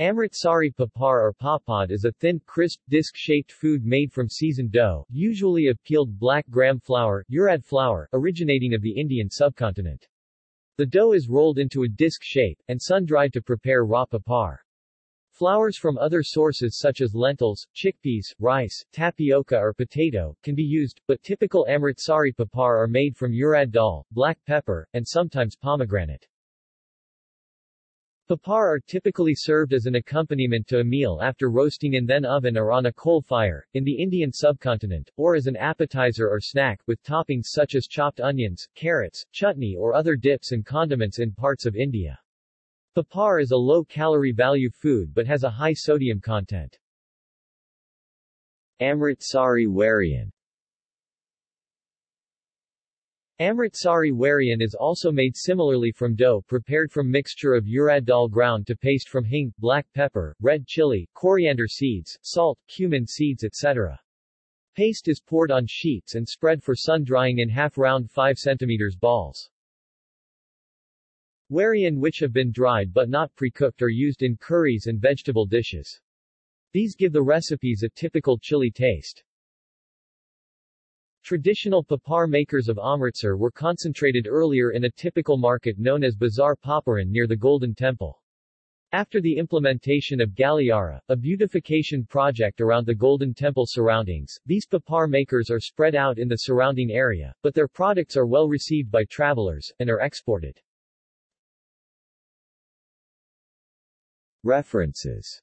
Amritsari papar or papad is a thin, crisp, disc-shaped food made from seasoned dough, usually of peeled black gram flour, urad flour, originating of the Indian subcontinent. The dough is rolled into a disc shape, and sun-dried to prepare raw papar. Flours from other sources such as lentils, chickpeas, rice, tapioca or potato, can be used, but typical Amritsari papar are made from urad dal, black pepper, and sometimes pomegranate. Papar are typically served as an accompaniment to a meal after roasting in then oven or on a coal fire, in the Indian subcontinent, or as an appetizer or snack, with toppings such as chopped onions, carrots, chutney or other dips and condiments in parts of India. Papar is a low-calorie value food but has a high sodium content. Amritsari Warian Amritsari warian is also made similarly from dough prepared from mixture of urad dal ground to paste from hing, black pepper, red chili, coriander seeds, salt, cumin seeds etc. Paste is poured on sheets and spread for sun drying in half-round 5 cm balls. Warian which have been dried but not pre-cooked are used in curries and vegetable dishes. These give the recipes a typical chili taste. Traditional papar makers of Amritsar were concentrated earlier in a typical market known as Bazar Paparan near the Golden Temple. After the implementation of Galiara, a beautification project around the Golden Temple surroundings, these papar makers are spread out in the surrounding area, but their products are well received by travelers, and are exported. References